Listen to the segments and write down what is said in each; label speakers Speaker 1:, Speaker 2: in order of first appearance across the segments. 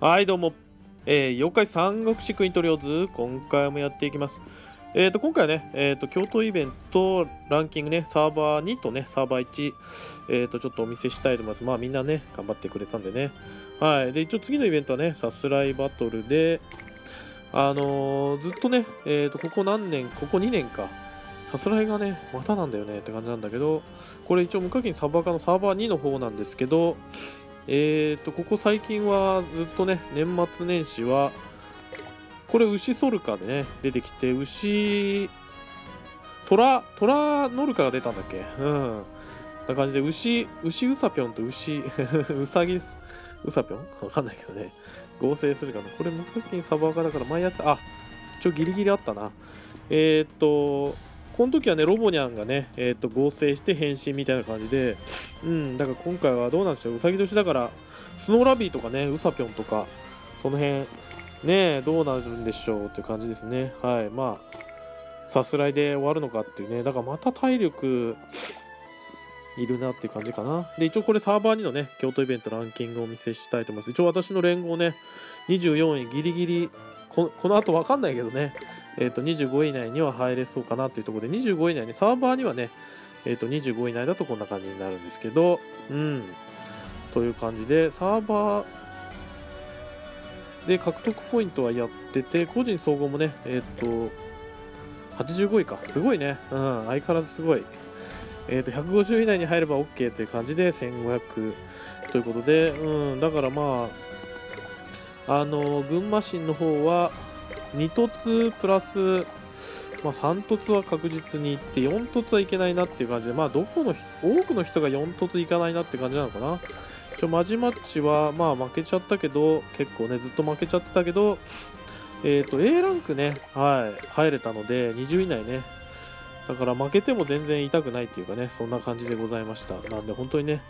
Speaker 1: はい、どうも。えー、妖怪三国志クイントリオズ、今回もやっていきます。えーと、今回はね、えーと、京都イベントランキングね、サーバー2とね、サーバー1、えーと、ちょっとお見せしたいと思います。まあみんなね、頑張ってくれたんでね。はい。で、一応次のイベントはね、さすらいバトルで、あの、ずっとね、えーと、ここ何年、ここ2年か、さすらいがね、またなんだよねって感じなんだけど、これ一応無課金サーバー化のサーバー2の方なんですけど、えーと、ここ最近はずっとね、年末年始は、これ牛ソルカでね、出てきて、牛、トラ、トラノルカが出たんだっけ？うん。な感じで、牛、牛ウサピョンと牛、ウサギ、ウサピョン？わかんないけどね。合成するかな？これ無課金サバカだから前やつ、あ、ちょ、ギリギリあったな。えっ、と、この時はね、ロボニャンがね、えー、と合成して変身みたいな感じで、うん、だから今回はどうなんでしょう、うさぎ年だから、スノーラビーとかね、ウサピョンとか、その辺、ね、どうなるんでしょうっていう感じですね。はい、まあ、さすらいで終わるのかっていうね、だからまた体力、いるなっていう感じかな。で、一応これサーバー2のね、京都イベントランキングをお見せしたいと思います。一応私の連合ね、24位ギリギリ、この後わかんないけどね、えー、と25位以内には入れそうかなというところで25位以内にサーバーにはね、えー、と25位以内だとこんな感じになるんですけどうん。という感じでサーバーで獲得ポイントはやってて個人総合もねえっ、ー、と85位かすごいね。うん。相変わらずすごい。えー、と150位以内に入れば OK という感じで1500ということで、うん、だからまあ、あの群馬市の方は2凸プラス、まあ、3凸は確実にいって4凸はいけないなっていう感じで、まあ、どこの多くの人が4凸いかないなって感じなのかな。一応マジマッチは、まあ、負けちゃったけど結構ねずっと負けちゃってたけど、えっ、ー、と A ランクね、はい、入れたので20位以内ねだから負けても全然痛くないっていうかねそんな感じでございましたなんで本当にね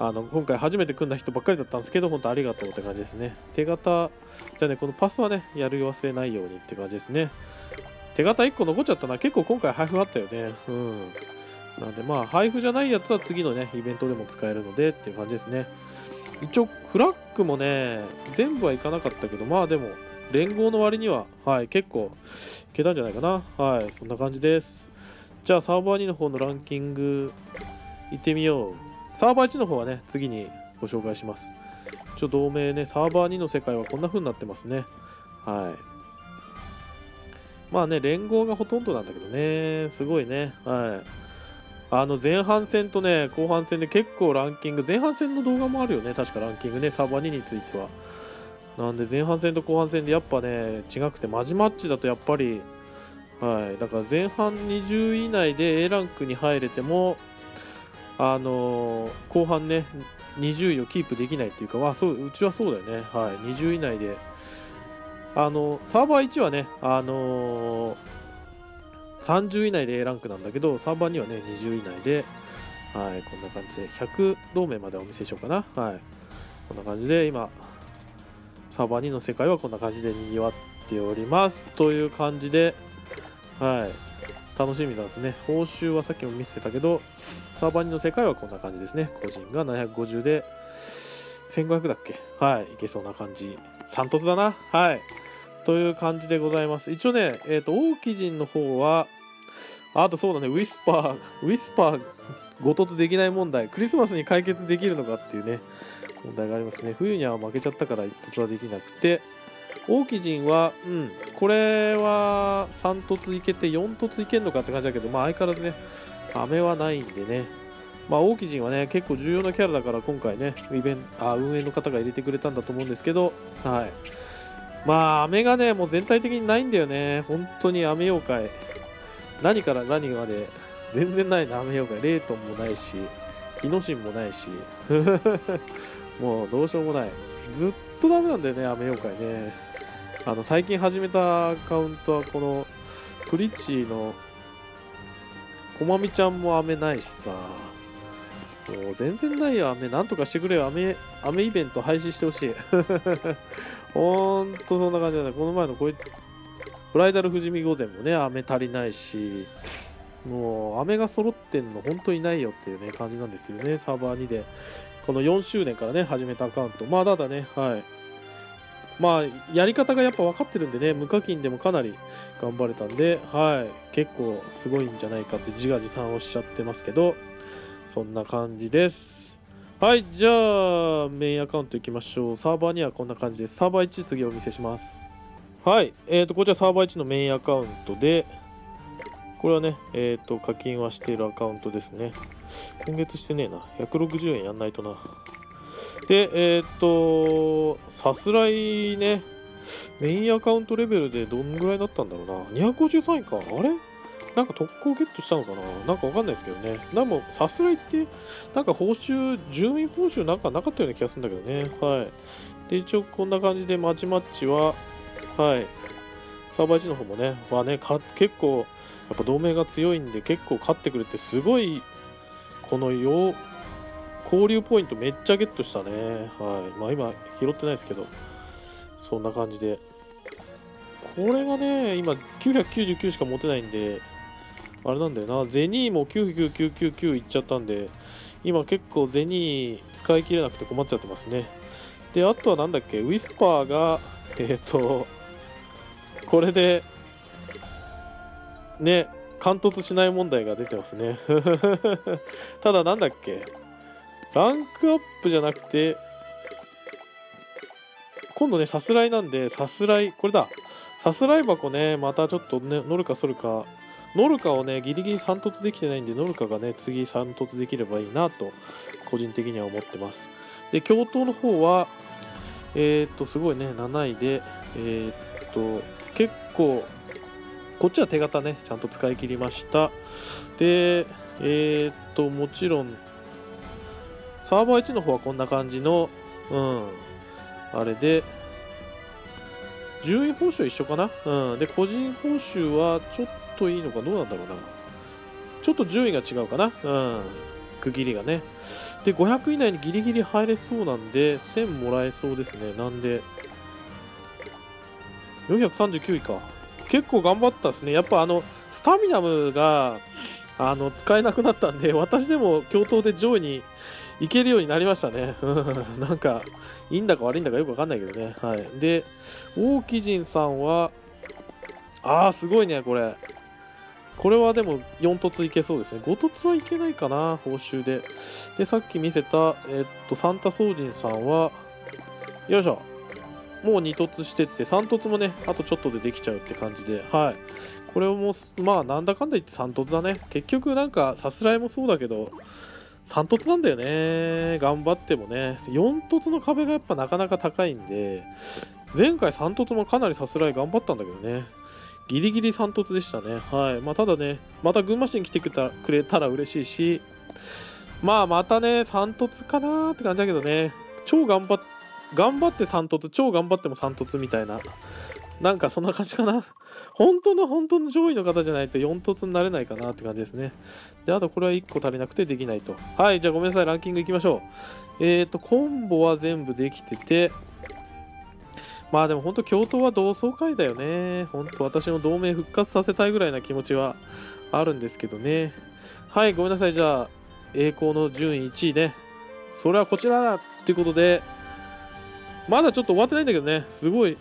Speaker 1: あの今回初めて組んだ人ばっかりだったんですけど、本当ありがとうって感じですね。手形、じゃあね、このパスはね、やる忘れないようにって感じですね。手形1個残っちゃったな。結構今回配布あったよね。うん。なんでまあ、配布じゃないやつは次のね、イベントでも使えるのでっていう感じですね。一応、フラッグもね、全部はいかなかったけど、まあでも、連合の割には、はい、結構いけたんじゃないかな。はい、そんな感じです。じゃあ、サーバー2の方のランキング、行ってみよう。サーバー1の方はね、次にご紹介します。一応同盟ね、サーバー2の世界はこんな風になってますね。はい。まあね、連合がほとんどなんだけどね、すごいね。はい。あの前半戦とね、後半戦で結構ランキング、前半戦の動画もあるよね、確かランキングね、サーバー2については。なんで前半戦と後半戦でやっぱね、違くて、マジマッチだとやっぱり、はい、だから前半20位以内で A ランクに入れても、あの、後半ね、20位をキープできないっていうか、まあ、そううちはそうだよね、はい、20位以内で、あのサーバー1はね、あの、30位以内で A ランクなんだけど、サーバー2はね、20位以内で、はい、こんな感じで、100同盟までお見せしようかな、はい、こんな感じで、今、サーバー2の世界はこんな感じで賑わっております。という感じで、はい、楽しみなんですね。報酬はさっきも見せてたけど、サーバー2の世界はこんな感じですね。個人が750で、1500だっけ？はい、いけそうな感じ。3突だな。はい。という感じでございます。一応ね、えっ、ー、と、大基人の方は、あとそうだね、ウィスパー、ウィスパー、ご突できない問題、クリスマスに解決できるのかっていうね、問題がありますね。冬には負けちゃったから一突はできなくて、大き陣は、うん、これは3突いけて4突いけるのかって感じだけど、まあ相変わらずね、雨はないんでね、まあ大き陣はね、結構重要なキャラだから今回ね、イベンあ運営の方が入れてくれたんだと思うんですけど、はい。まあ雨がね、もう全体的にないんだよね。本当に雨妖怪。何から何まで全然ないな、雨妖怪。レートンもないし、イノシンもないし、もうどうしようもない。ずっとダメなんだよね、雨妖怪ね。あの最近始めたアカウントはこのクリッチのこまみちゃんも飴ないしさ。もう全然ないよ飴なんとかしてくれよ飴飴イベント配信してほしい。ほんとそんな感じだ。ねこの前のこういブライダル富士見御前もね飴足りないし。もう飴が揃ってんの本当にないよっていうね感じなんですよねサーバー2で。この4周年からね始めたアカウント。まあただねはい。まあやり方がやっぱ分かってるんでね無課金でもかなり頑張れたんではい。結構すごいんじゃないかって自画自賛おっしゃってますけどそんな感じです。はいじゃあメインアカウントいきましょう。サーバーにはこんな感じです。サーバー1次お見せします。はいえーとこちらサーバー1のメインアカウントでこれはねえっ、ー、と課金はしているアカウントですね。今月してねえな160円やんないとなで、えっ、と、さすらいね、メインアカウントレベルでどんぐらいだったんだろうな。253位か。あれ？なんか特攻ゲットしたのかな？なんかわかんないですけどね。でも、さすらいって、なんか報酬、順位報酬なんかなかったような気がするんだけどね。はい。で、一応こんな感じでマッチマッチは、はい。サーバー1の方もね、はね、結構、やっぱ同盟が強いんで結構勝ってくるってすごい、このよ交流ポイントめっちゃゲットしたね。はい。まあ今拾ってないですけど、そんな感じで。これがね、今999しか持てないんで、あれなんだよな、ゼニーも99999いっちゃったんで、今結構ゼニー使い切れなくて困っちゃってますね。で、あとはなんだっけ、ウィスパーが、えっ、ー、と、これで、ね、貫突しない問題が出てますね。ただなんだっけ、ランクアップじゃなくて、今度ね、さすらいなんで、さすらい、これだ。さすらい箱ね、またちょっとね、乗るかそるか、乗るかをね、ギリギリ3突できてないんで、乗るかがね、次3突できればいいなと、個人的には思ってます。で、教頭の方は、えー、っと、すごいね、7位で、えー、っと、結構、こっちは手形ね、ちゃんと使い切りました。で、えー、っと、もちろん、サーバー1の方はこんな感じの、うん、あれで、順位報酬は一緒かな？うん。で、個人報酬はちょっといいのかどうなんだろうな。ちょっと順位が違うかな？うん。区切りがね。で、500以内にギリギリ入れそうなんで、1000もらえそうですね。なんで、439位か。結構頑張ったですね。やっぱあの、スタミナムが、あの、使えなくなったんで、私でも共闘で上位にいけるようになりましたね。なんか、いいんだか悪いんだかよくわかんないけどね。はい。で、大木人さんは、あー、すごいね、これ。これはでも4凸いけそうですね。5凸はいけないかな、報酬で。で、さっき見せた、えっと、サンタソージンさんは、よいしょ。もう2凸してって、3凸もね、あとちょっとでできちゃうって感じで、はい。これも、まあ、なんだかんだ言って3凸だね。結局、なんか、さすらいもそうだけど、3凸なんだよね。頑張ってもね。4凸の壁がやっぱなかなか高いんで、前回3凸もかなりさすらい頑張ったんだけどね。ギリギリ3凸でしたね。はい。まあ、ただね、また群馬市に来てくれたら嬉しいし、まあ、またね、3凸かなーって感じだけどね、超頑張って頑張って3凸、超頑張っても3凸みたいな、なんかそんな感じかな。本当の本当の上位の方じゃないと4凸になれないかなって感じですね。で、あとこれは1個足りなくてできないと。はい、じゃあごめんなさい、ランキングいきましょう。えっ、ー、と、コンボは全部できてて、まあでも本当、共闘は同窓会だよね。本当、私の同盟復活させたいぐらいな気持ちはあるんですけどね。はい、ごめんなさい、じゃあ、栄光の順位1位ね。それはこちらだっていうことで、まだちょっと終わってないんだけどね、すごい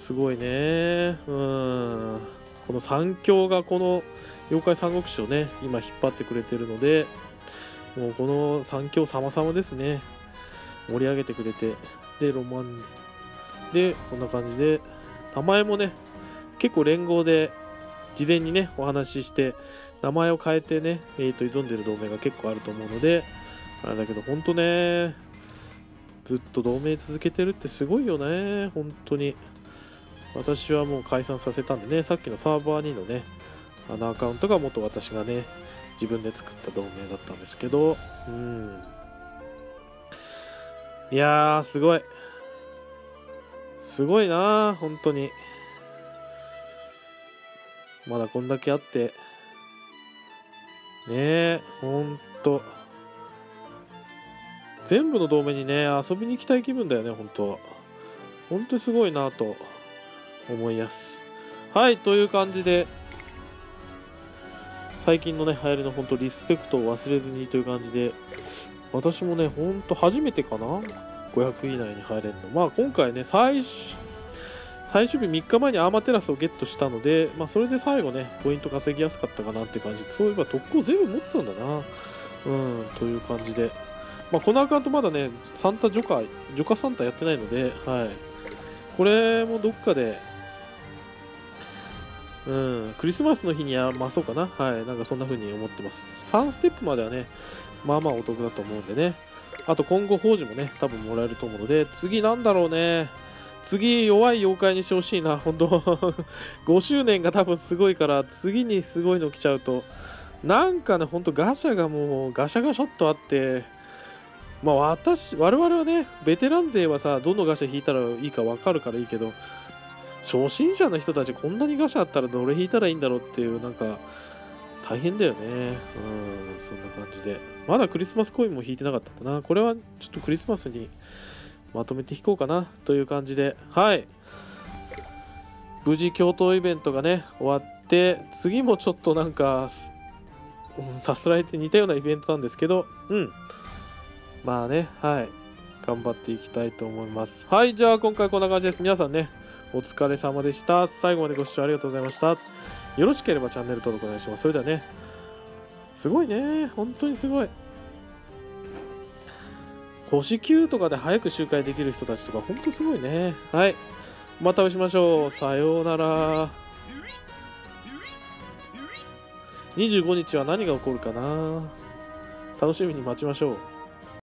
Speaker 1: すごいね。うん。この三強がこの妖怪三国志をね、今引っ張ってくれてるので、もうこの三強様々ですね。盛り上げてくれて。で、ロマン。で、こんな感じで、名前もね、結構連合で事前にね、お話しして、名前を変えてね、えー、と挑んでる同盟が結構あると思うので、あれだけど、本当ね、ずっと同盟続けてるってすごいよね、本当に。私はもう解散させたんでね、さっきのサーバー2のね、あのアカウントが元私がね、自分で作った同盟だったんですけど、うん。いやー、すごい。すごいなー、本当に。まだこんだけあって、ねえ、ほんと。全部の同盟にね、遊びに行きたい気分だよね、本当本当にすごいなと思います。はい、という感じで、最近のね、流行りの本当リスペクトを忘れずにという感じで、私もね、ほんと初めてかな ?500 以内に入れるの。まあ今回ね、最最終日3日前にアーマテラスをゲットしたので、まあ、それで最後ね、ポイント稼ぎやすかったかなって感じで、そういえば特攻全部持ってたんだな。うん、という感じで。まあ、このアカウントまだね、サンタジョカ、ジョカサンタやってないので、はい。これもどっかで、うん、クリスマスの日にはまそうかな。はい。なんかそんな風に思ってます。3ステップまではね、まあまあお得だと思うんでね。あと今後、宝珠もね、多分もらえると思うので、次なんだろうね。次、弱い妖怪にしてほしいな、本当 5周年が多分すごいから、次にすごいの来ちゃうと、なんかね、ほんとガシャがもうガシャガシャっとあって、まあ私、我々はね、ベテラン勢はさ、どのガシャ引いたらいいか分かるからいいけど、初心者の人たちこんなにガシャあったらどれ引いたらいいんだろうっていう、なんか、大変だよね。うん、そんな感じで。まだクリスマスコインも引いてなかったんだな。これはちょっとクリスマスにまとめて引こうかなという感じで、はい。無事、共闘イベントがね、終わって、次もちょっとなんか、さすられて似たようなイベントなんですけど、うん。まあね、はい。頑張っていきたいと思います。はい、じゃあ今回こんな感じです。皆さんね、お疲れ様でした。最後までご視聴ありがとうございました。よろしければチャンネル登録お願いします。それではね、すごいね。本当にすごい。星9とかで早く周回できる人たちとか、ほんとすごいね。はい。またお会いしましょう。さようなら。25日は何が起こるかな楽しみに待ちましょう。